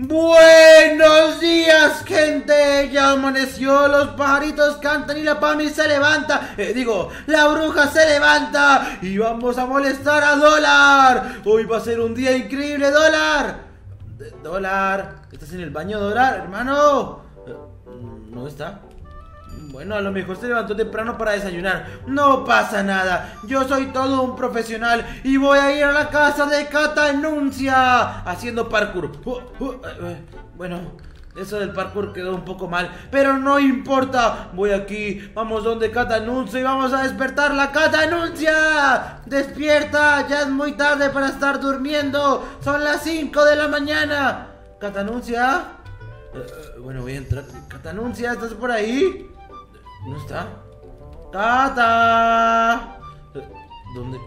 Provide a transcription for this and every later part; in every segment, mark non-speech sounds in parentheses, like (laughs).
Buenos días, gente. Ya amaneció, los pajaritos cantan y la Pami se levanta. Eh, digo, la bruja se levanta y vamos a molestar a Dólar. Hoy va a ser un día increíble, Dólar. D- Dólar, ¿estás en el baño, Dólar, hermano? Eh, ¿No está? Bueno, a lo mejor se levantó temprano para desayunar. No pasa nada. Yo soy todo un profesional y voy a ir a la casa de Catanuncia haciendo parkour. Uh, uh, eh, eh, bueno, eso del parkour quedó un poco mal, pero no importa. Voy aquí, vamos donde Catanuncia y vamos a despertar la Catanuncia. Despierta, ya es muy tarde para estar durmiendo. Son las 5 de la mañana. Catanuncia. Eh, eh, bueno, voy a entrar. Catanuncia, ¿estás por ahí? ¿No está? ¡Cata! Eh, ¿Dónde?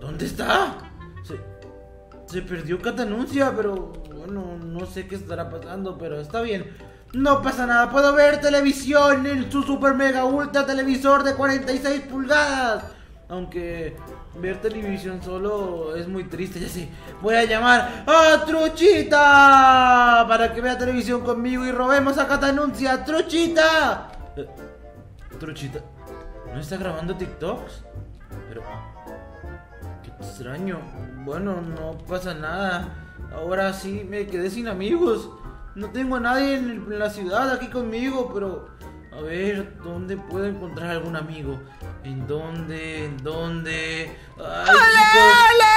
¿Dónde está? Se, se perdió Catanuncia, pero bueno, no sé qué estará pasando, pero está bien. No pasa nada, puedo ver televisión en su super mega ultra televisor de 46 pulgadas. Aunque ver televisión solo es muy triste, ya sé. Voy a llamar a Truchita para que vea televisión conmigo y robemos a Catanuncia. ¡Truchita! Truchita, ¿no está grabando TikToks? Pero... Qué extraño. Bueno, no pasa nada. Ahora sí me quedé sin amigos. No tengo a nadie en, la ciudad aquí conmigo, pero... A ver, ¿dónde puedo encontrar algún amigo? ¿En dónde? ¿En dónde? ¡Ay, chicos! ¡Hola!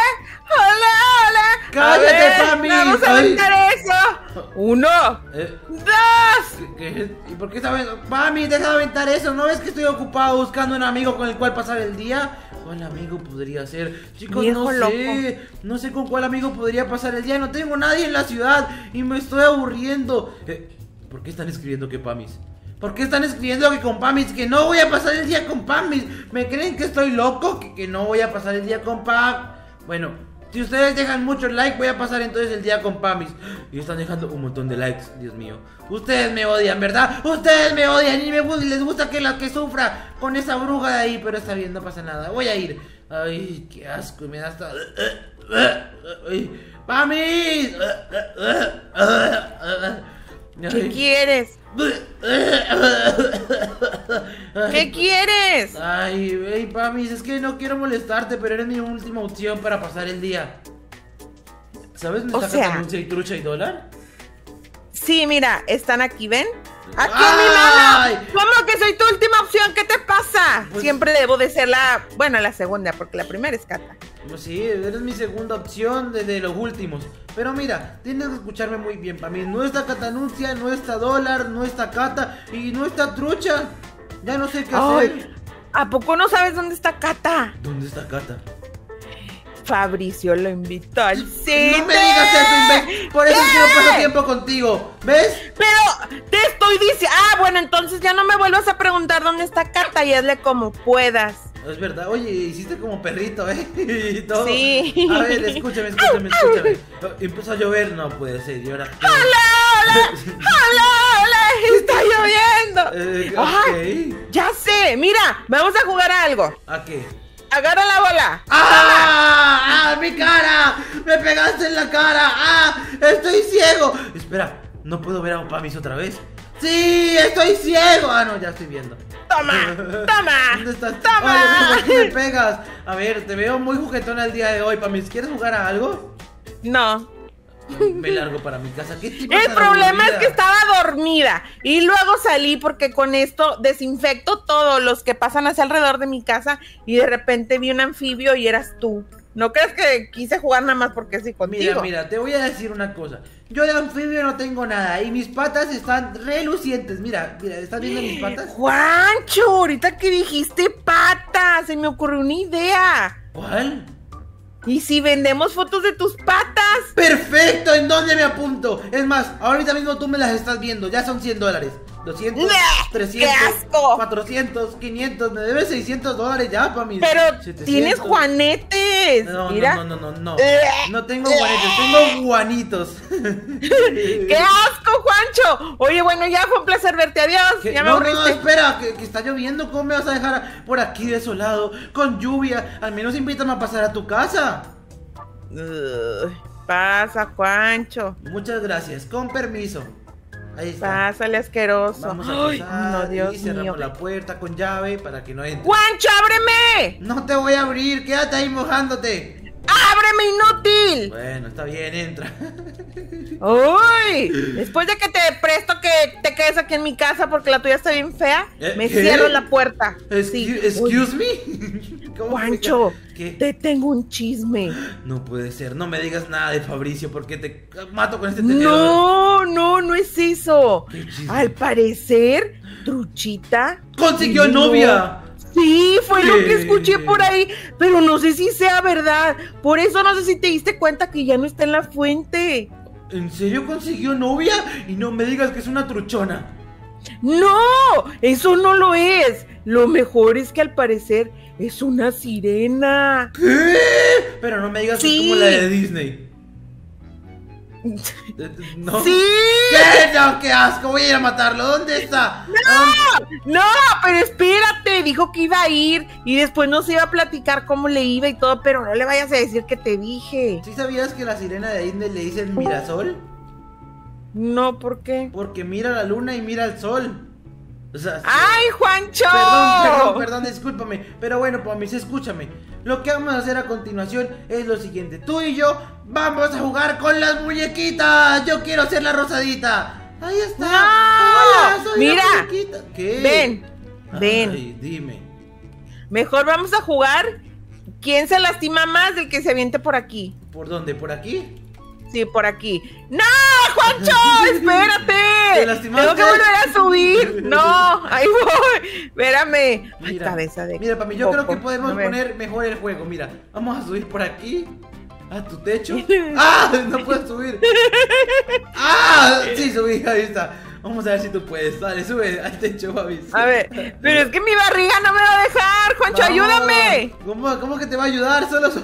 ¡Hola! ¡Hola! ¡Cállate, A ver, Pami! ¡Vamos a aventar eso! ¡Uno! Eh, ¡Dos! ¿qué-? ¿Y por qué sabes? Mami, deja de aventar eso. ¿No ves que estoy ocupado buscando un amigo con el cual pasar el día? ¿Cuál amigo podría ser? Chicos, Viejo no sé. No sé con cuál amigo podría pasar el día. No tengo nadie en la ciudad y me estoy aburriendo. Eh, ¿Por qué están escribiendo que Pamis? ¿Por qué están escribiendo que con Pamis? Que no voy a pasar el día con Pamis. ¿Me creen que estoy loco? Que, que no voy a pasar el día con Pam. Bueno, si ustedes dejan mucho like, voy a pasar entonces el día con Pamis. Y están dejando un montón de likes, Dios mío. Ustedes me odian, ¿verdad? Ustedes me odian y me les gusta que la que sufra con esa bruja de ahí. Pero está bien, no pasa nada. Voy a ir. Ay, qué asco, me da hasta. ¡Pamis! ¿Qué quieres? ¿Qué quieres? Ay, hey, Pamis, es que no quiero molestarte, pero eres mi última opción para pasar el día. ¿Sabes dónde O está sea- y Trucha y Dólar? Sí, mira, están aquí, ¿ven? ¡Aquí ¡Ay! mi mano! ¿Cómo que soy tu última opción? ¿Qué te pasa? Pues- Siempre debo de ser la... Bueno, la segunda, porque la primera es Cata. Pues sí, eres mi segunda opción desde los últimos. Pero mira, tienes que escucharme muy bien, Pamis. No está Catanuncia, no está Dólar, no está Cata y no está Trucha. Ya no sé qué hacer. Ay, ¿A poco no sabes dónde está Cata? ¿Dónde está Cata? Fabricio lo invitó al cine. No me digas eso. Por eso no paso tiempo contigo. ¿Ves? Pero te estoy diciendo. Ah, bueno, entonces ya no me vuelvas a preguntar dónde está Cata y hazle como puedas. Es verdad, oye, hiciste como perrito, ¿eh? (laughs) y todo. Sí. A ver, escúchame, escúchame, escúchame. Empezó a llover, no puede ser, y ahora. ¡Hola, hola! (laughs) ¡Hola, hola! (laughs) ¡Está lloviendo! Eh, Ay, ok. ya sé, mira, vamos a jugar a algo. ¿A qué? Agarra la bola. ¡Ah! ¡Ah! ¡Mi cara! ¡Me pegaste en la cara! ¡Ah! ¡Estoy ciego! Espera, ¿no puedo ver a Pamis otra vez? ¡Sí! ¡Estoy ciego! Ah, no, ya estoy viendo. Toma, (laughs) toma. ¿Dónde estás? Toma. Oye, ¿por qué me pegas? A ver, te veo muy juguetona el día de hoy, Pamis. ¿Quieres jugar a algo? No. Me largo para mi casa. ¿Qué tipo El problema es que estaba dormida y luego salí porque con esto desinfecto todos los que pasan hacia alrededor de mi casa y de repente vi un anfibio y eras tú. ¿No crees que quise jugar nada más porque sí contigo? Mira, mira, te voy a decir una cosa. Yo de anfibio no tengo nada y mis patas están relucientes. Mira, mira, ¿estás viendo mis (gasps) patas? Juancho, ahorita que dijiste pata, se me ocurrió una idea. ¿Cuál? ¿Y si vendemos fotos de tus patas? ¡Perfecto! ¿En dónde me apunto? Es más, ahorita mismo tú me las estás viendo. Ya son 100 dólares. 200, ¡Bleh! 300, ¡Qué asco! 400, 500. Me debes 600 dólares ya, para mis Pero 700. tienes juanetes. No, Mira. no, no, no, no, no. ¡Bleh! No tengo guanetes, tengo guanitos. (laughs) ¡Qué asco, (laughs) Juancho! Oye, bueno, ya fue un placer verte. Adiós. ¿Qué? Ya me no, no, espera, que, que está lloviendo. ¿Cómo me vas a dejar por aquí desolado? Con lluvia. Al menos invítame a pasar a tu casa. Pasa, Juancho. Muchas gracias, con permiso. Ahí está. Pásale, asqueroso. Vamos a Ay, pasar no, Dios y cerramos mío. la puerta con llave para que no entre. ¡Juancho, ábreme! No te voy a abrir, quédate ahí mojándote. ¡Ábreme, inútil! Bueno, está bien, entra. ¡Uy! Después de que te presto que te quedes aquí en mi casa porque la tuya está bien fea, ¿Eh? me ¿Qué? cierro la puerta. Excuse, Sí. excuse me. ¿Cómo ¿Qué? te tengo un chisme. No puede ser, no me digas nada de Fabricio porque te mato con este tenedor. No, no, no es eso. Al parecer, Truchita. ¡Consiguió no. novia! Sí, fue lo que escuché por ahí, pero no sé si sea verdad. Por eso no sé si te diste cuenta que ya no está en la fuente. ¿En serio consiguió novia? Y no me digas que es una truchona. No, eso no lo es. Lo mejor es que al parecer es una sirena. ¿Qué? Pero no me digas que es como la de Disney. ¿No? Sí. ¿Qué? No, qué asco, voy a ir a matarlo. ¿Dónde está? ¿Dónde? No, pero espérate, dijo que iba a ir y después nos iba a platicar cómo le iba y todo, pero no le vayas a decir que te dije. ¿Sí sabías que la sirena de Disney le dicen Mirasol? No, ¿por qué? Porque mira la luna y mira el sol. O sea, sí. ¡Ay, Juancho! Perdón, perdón, perdón, discúlpame. Pero bueno, Pomis, escúchame. Lo que vamos a hacer a continuación es lo siguiente. Tú y yo vamos a jugar con las muñequitas. Yo quiero ser la rosadita. Ahí está. ¡No! Hola, soy Mira. la muñequita. ¿Qué? Ven, ven. Dime. Mejor vamos a jugar. ¿Quién se lastima más del que se aviente por aquí? ¿Por dónde? ¿Por aquí? Sí, por aquí. ¡No, Juancho! (laughs) ¡Espérate! ¿Te lastimaste? Tengo que volver a subir. No, ahí voy. Espérame. Ay, Mira, cabeza de. mira, Pami, yo creo que podemos poner mejor el juego. Mira, vamos a subir por aquí. A tu techo. (laughs) ¡Ah! No puedo subir. ¡Ah! Sí, subí, ahí está. Vamos a ver si tú puedes. Dale, sube al techo, Fabi. A ver, pero es que mi barriga no me va a dejar, Juancho, Vamos. ayúdame. ¿Cómo, ¿Cómo que te va a ayudar? Solo su-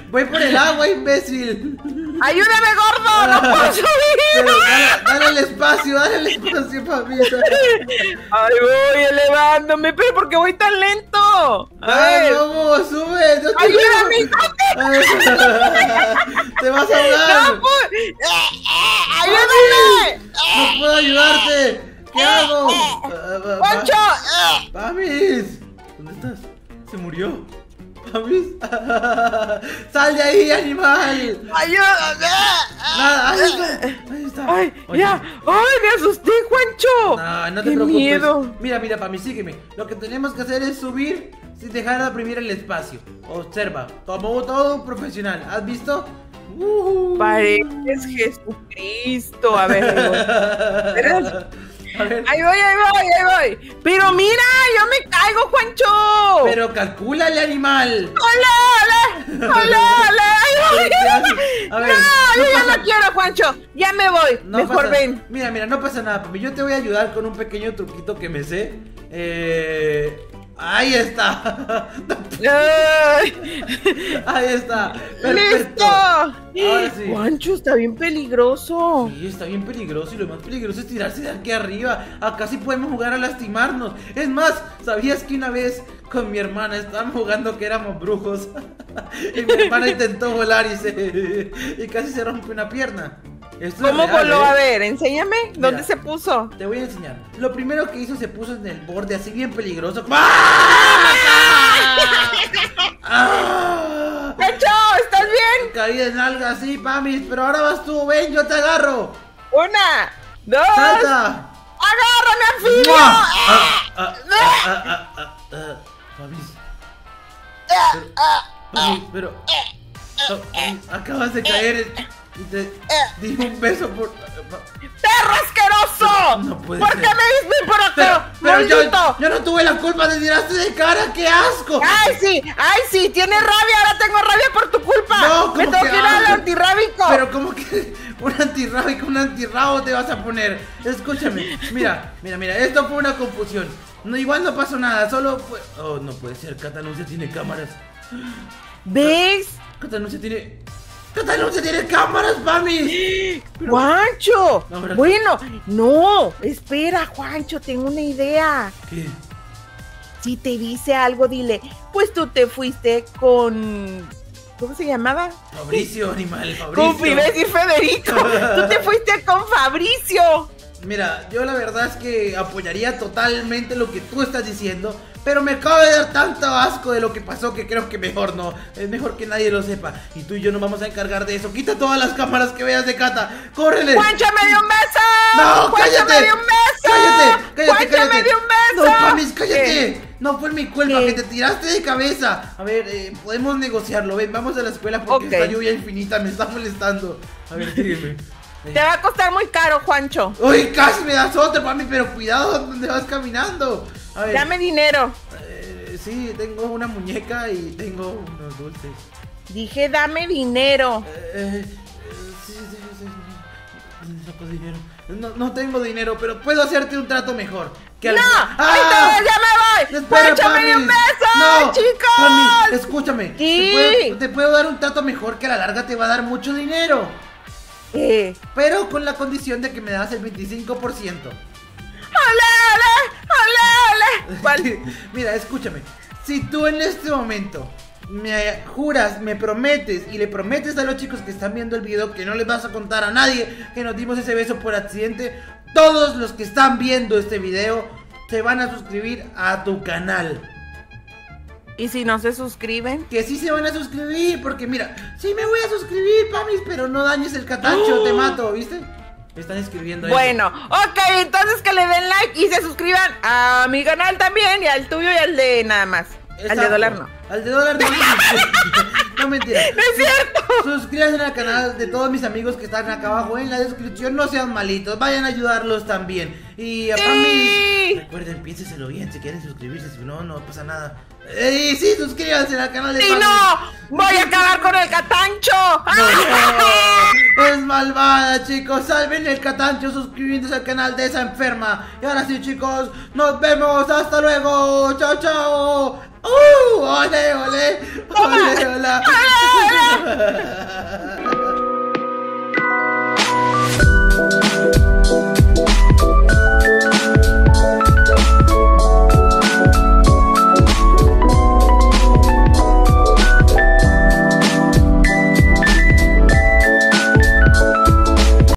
(laughs) voy por el agua, imbécil. Ayúdame, gordo, no (laughs) puedo subir. Dale, el espacio, dale el espacio, Fabi. Ay, voy elevándome, pero ¿por qué voy tan lento? A Dale, ver. vamos, sube. no te- Ayúdame, (laughs) Te vas a ahogar. no puedo. Sal de ahí, animal. Ayúdame. Nada, ahí está. Ahí está. Ay, Oye, ya. Ay, me asusté, Juancho. No, no te Qué preocupes. miedo. Mira, mira, Pamis, sígueme. Lo que tenemos que hacer es subir sin dejar de oprimir el espacio. Observa, como todo un profesional. ¿Has visto? Uh. Pareces Jesucristo. Ver. A ver. (laughs) Ahí voy, ahí voy, ahí voy. Pero mira, yo me caigo, Juancho. Pero calcúlale, animal. ¡Hola, hola! (laughs) ¡Hola, hola! ¡Ahí voy! ¿Qué haces? A ver, no, yo no ya no quiero, Juancho. Ya me voy. No Mejor pasa- ven. Mira, mira, no pasa nada, papi. Yo te voy a ayudar con un pequeño truquito que me sé. Eh. Ahí está. Ahí está. Perfecto. ¡Listo! Ahora sí. Juancho, está bien peligroso. Sí, está bien peligroso y lo más peligroso es tirarse de aquí arriba. Acá sí podemos jugar a lastimarnos. Es más, ¿sabías que una vez con mi hermana estábamos jugando que éramos brujos? (laughs) y mi hermana intentó volar y se y casi se rompe una pierna. Esto ¿Cómo real, voló? ¿eh? A ver, enséñame. ¿Dónde se puso? Te voy a enseñar. Lo primero que hizo se puso en el borde así bien peligroso. ¡Ah! ¡Ah! ¡Juancho, estás bien! Caí de nalga así, Pamis, pero ahora vas tú, ven, yo te agarro. Una, dos. ¡Salta! ¡Agárrame, anfibio! ¡Mua! Ah, ah, ah, ah, ah, ah, ah, Pamis. Pero- Pamis, pero. acabas de caer y te di un beso por. ¡Perro asqueroso! No puede ¿Por ser. qué me diste por Pero, acá? pero yo, ¡Maldito! yo no tuve la culpa de tirarte de cara, qué asco. ¡Ay, sí! ¡Ay, sí! ¡Tienes rabia! ¡Ahora tengo rabia por tu culpa! No, ¡Me ¿cómo tengo que ir al antirrábico! Pero como que un antirrábico, un antirrabo te vas a poner. Escúchame, mira, mira, mira, esto fue una confusión. No, igual no pasó nada, solo fue. Oh, no puede ser, Cataluña tiene cámaras. ¿Ves? Cataluña tiene. ¡Cataluña tiene cámaras, mami! (gasps) Pero- ¡Juancho! Bueno, no. Espera, Juancho, tengo una idea. ¿Qué? Si te dice algo, dile, pues tú te fuiste con ¿Cómo se llamaba? Fabricio, animal, Fabricio. Con decir Federico. (laughs) Tú te fuiste con Fabricio. Mira, yo la verdad es que apoyaría totalmente lo que tú estás diciendo, pero me acaba de dar tanto asco de lo que pasó que creo que mejor no. Es mejor que nadie lo sepa. Y tú y yo nos vamos a encargar de eso. Quita todas las cámaras que veas de Cata. ¡Córrele! ¡Juancho me dio un beso! ¡No, cállate! me dio un beso! ¡Cállate! ¡Cállate, cállate! me dio un beso! ¡No, Pamis, cállate! No fue mi culpa que te tiraste de cabeza. A ver, eh, podemos negociarlo. Ven, vamos a la escuela porque esta lluvia infinita me está molestando. A ver, dígame. Te va a costar muy caro, Juancho. Uy, casi me das otra, mami, pero cuidado donde vas caminando. A ver. Dame dinero. Eh, sí, tengo una muñeca y tengo unos dulces. Dije, dame dinero. Eh, eh, sí, sí, sí, dinero. No, no, tengo dinero, pero puedo hacerte un trato mejor. Que ¡No! ¡Ah! ¡Ya me voy! ¡Juancho, me un beso, no, chicos! Escúchame. ¿Sí? Te puedo, te puedo dar un trato mejor que a la larga te va a dar mucho dinero. Pero con la condición de que me das el 25%. ¡Hola, hola! ¡Hola, (laughs) hola! Mira, escúchame. Si tú en este momento me juras, me prometes y le prometes a los chicos que están viendo el video que no les vas a contar a nadie que nos dimos ese beso por accidente, todos los que están viendo este video se van a suscribir a tu canal. ¿Y si no se suscriben? Que sí se van a suscribir, porque mira, sí me voy a suscribir, Pamis, pero no dañes el catancho, te mato, ¿viste? Me están escribiendo. Bueno, ok, entonces que le den like y se suscriban a mi canal también y al tuyo y al de nada más. Al de dólar no. Al de dólar no. (laughs) no mentira. (laughs) No es cierto. Suscríbanse al canal de todos mis amigos que están acá abajo en la descripción. No sean malitos, vayan a ayudarlos también. Y a sí. recuerden, piénseselo bien si quieren suscribirse, si no, no pasa nada. Y sí, suscríbanse al canal de ¡Y no! ¡Voy a acabar con el catancho! (laughs) es malvada, chicos. Salven el catancho suscribiéndose al canal de esa enferma. Y ahora sí, chicos, nos vemos. Hasta luego. Chao, chao. ¡Uh! ¡Ole, ole! ¡Ole, hola! (laughs) (laughs)